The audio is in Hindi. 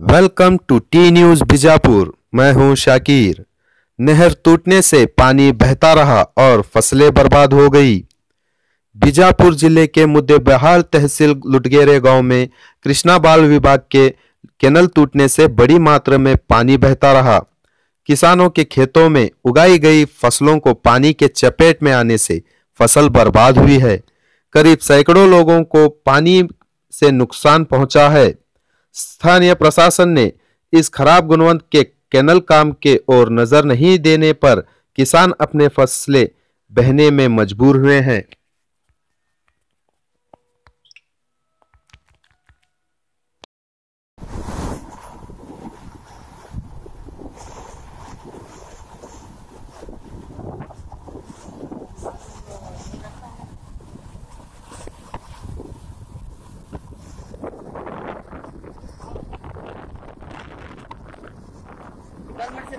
Welcome to T news Bijapur मैं हूँ शाकिर। नहर टूटने से पानी बहता रहा और फ़सलें बर्बाद हो गई। बीजापुर ज़िले के मुद्दे बहाल तहसील लुटगेरे गाँव में कृष्णा बाल विभाग के केनल टूटने से बड़ी मात्रा में पानी बहता रहा। किसानों के खेतों में उगाई गई फ़सलों को पानी के चपेट में आने से फ़सल बर्बाद हुई है। करीब सैकड़ों लोगों को पानी से नुकसान पहुँचा है। स्थानीय प्रशासन ने इस खराब गुणवंत के कैनल काम के ओर नज़र नहीं देने पर किसान अपने फ़सलें बहने में मजबूर हुए हैं। ¿Cuál más se